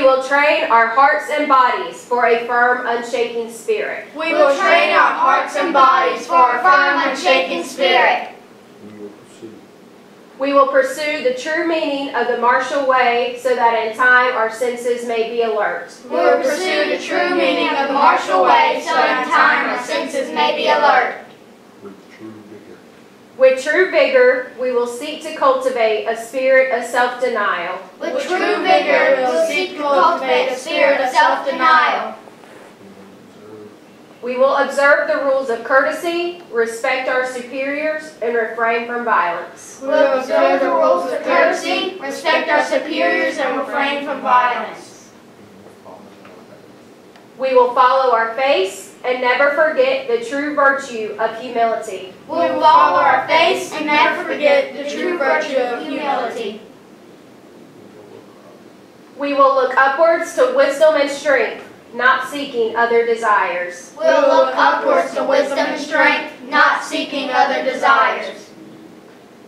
We will train our hearts and bodies for a firm, unshaking spirit. We will train our hearts and bodies for a firm, unshaken spirit. We will pursue We will pursue the true meaning of the martial way so that in time our senses may be alert. We will pursue the true meaning of the martial way so that in time our senses may be alert. With true vigor. With true vigor, we will seek to cultivate a spirit of self-denial. With true vigor, we will seek to cultivate a spirit of self-denial. We will observe We will observe the rules of courtesy, respect our superiors, and refrain from violence. We will observe the rules of courtesy, respect our superiors, and refrain from violence. We will follow our face and never forget the true virtue of humility. We will follow our face and never forget the true virtue of humility. We will look upwards to wisdom and strength, not seeking other desires. We will look upwards to wisdom and strength, not seeking other desires.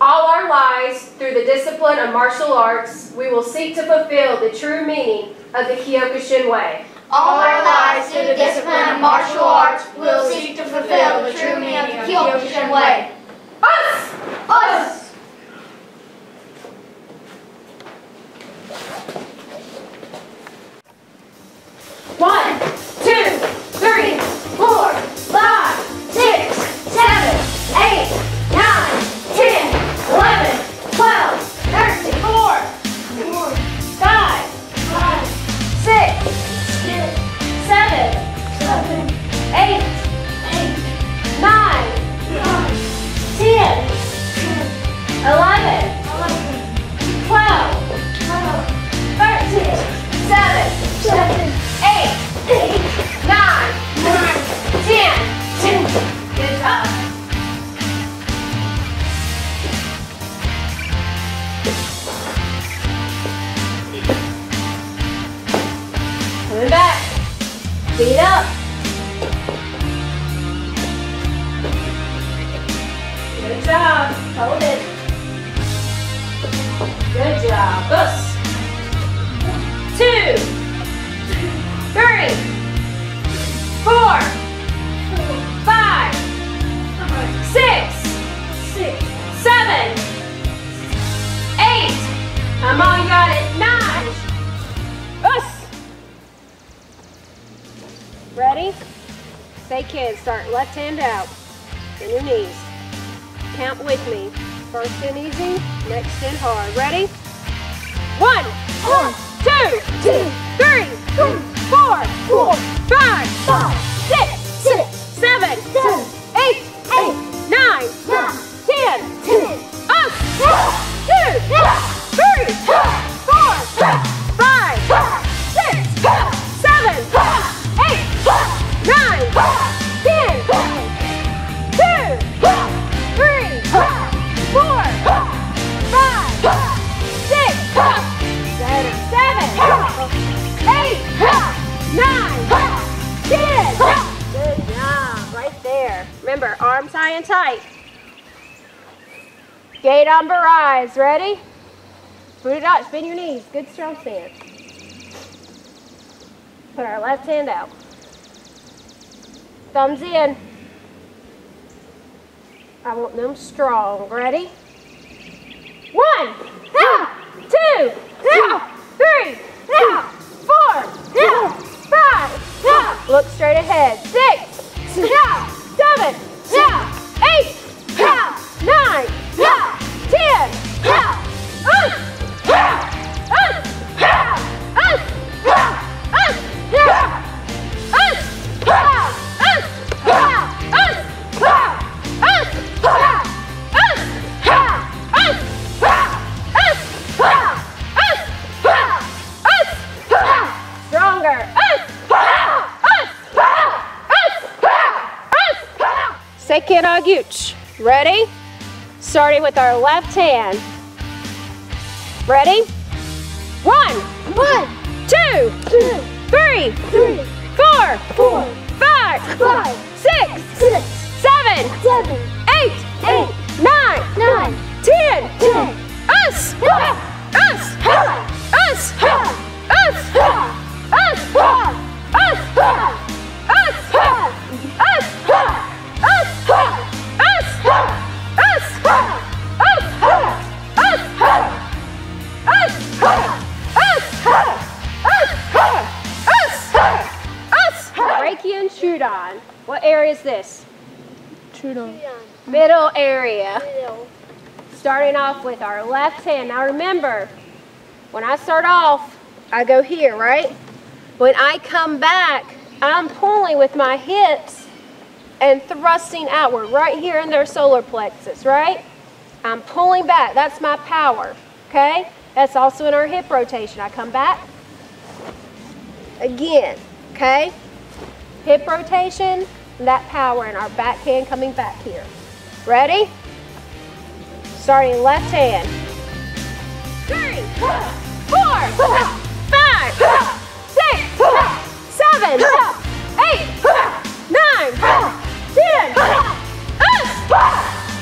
All our lives, through the discipline of martial arts, we will seek to fulfill the true meaning of the Kyokushin way. All our lives, through the discipline of martial arts, will seek to fulfill the true meaning of the Kyokushin way. Osu! Osu! One, Say kids. Start left hand out. Bend your knees. Count with me. First in easy, next in hard. Ready? One, two, three, four, five, six, Remember, arms high and tight. Gedan barai, ready? Put it out, spin your knees. Good strong stance. Put our left hand out. Thumbs in. I want them strong. Ready? One, two, three, four, five. Look straight ahead. Six, Aguch. Ready? Starting with our left hand. Ready? One, One, two, three, four, five, five, six, six, seven, seven, eight, What area is this? Chudan. Middle area. Starting off with our left hand. Now remember, when I start off, I go here, right? When I come back, I'm pulling with my hips and thrusting outward right here in their solar plexus, right? I'm pulling back. That's my power, okay? That's also in our hip rotation. I come back again, okay? Hip rotation, that power in our back hand coming back here. Ready? Starting left hand. Three, four, five, six, seven, eight, nine, ten.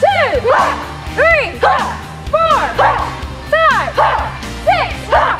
Two, three, four, five, six,